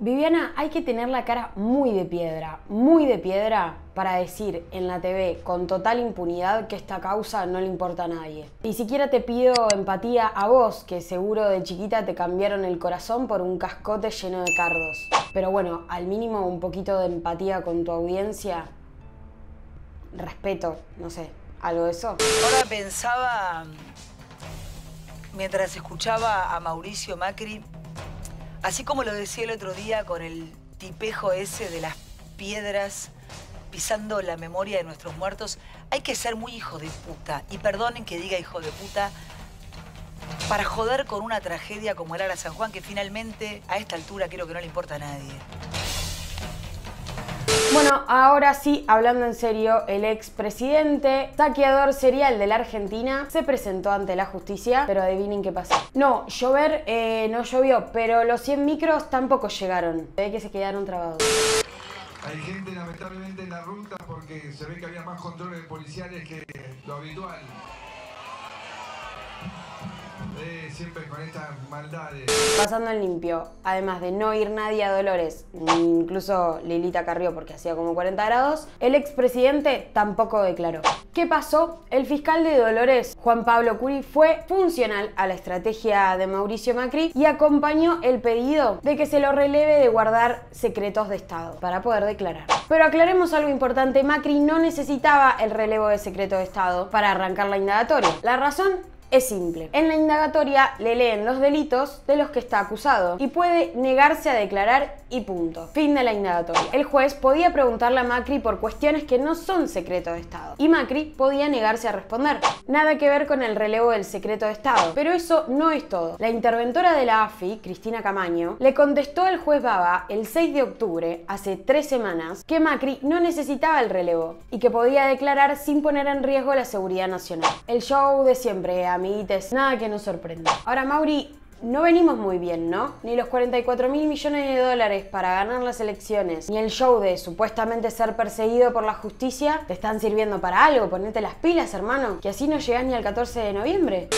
Viviana, hay que tener la cara muy de piedra, muy de piedra para decir en la TV con total impunidad que esta causa no le importa a nadie. Ni siquiera te pido empatía a vos, que seguro de chiquita te cambiaron el corazón por un cascote lleno de cardos. Pero bueno, al mínimo un poquito de empatía con tu audiencia. Respeto, no sé, algo de eso. Ahora pensaba, mientras escuchaba a Mauricio Macri, Así como lo decía el otro día con el tipejo ese de las piedras pisando la memoria de nuestros muertos, hay que ser muy hijo de puta. Y perdonen que diga hijo de puta, para joder con una tragedia como era la San Juan, que finalmente a esta altura creo que no le importa a nadie. Bueno, ahora sí, hablando en serio, el expresidente saqueador serial de la Argentina se presentó ante la justicia, pero adivinen qué pasó. No, llover eh, no llovió, pero los 100 micros tampoco llegaron. Se ve que se quedaron trabados. Hay gente lamentablemente en la ruta porque se ve que había más controles policiales que lo habitual siempre con estas maldades. Pasando en limpio, además de no ir nadie a Dolores, incluso Lilita Carrió porque hacía como 40 grados, el expresidente tampoco declaró. ¿Qué pasó? El fiscal de Dolores, Juan Pablo Curi, fue funcional a la estrategia de Mauricio Macri y acompañó el pedido de que se lo releve de guardar secretos de Estado para poder declarar. Pero aclaremos algo importante, Macri no necesitaba el relevo de secreto de Estado para arrancar la indagatoria. La razón es simple. En la indagatoria le leen los delitos de los que está acusado y puede negarse a declarar y punto. Fin de la indagatoria. El juez podía preguntarle a Macri por cuestiones que no son secreto de Estado y Macri podía negarse a responder. Nada que ver con el relevo del secreto de Estado. Pero eso no es todo. La interventora de la AFI, Cristina Camaño, le contestó al juez Baba el 6 de octubre, hace tres semanas, que Macri no necesitaba el relevo y que podía declarar sin poner en riesgo la seguridad nacional. El show de siempre, amiguites, nada que nos sorprenda. Ahora, Mauri, no venimos muy bien, ¿no? Ni los 44 mil millones de dólares para ganar las elecciones, ni el show de supuestamente ser perseguido por la justicia, te están sirviendo para algo. Ponete las pilas, hermano, que así no llegas ni al 14 de noviembre.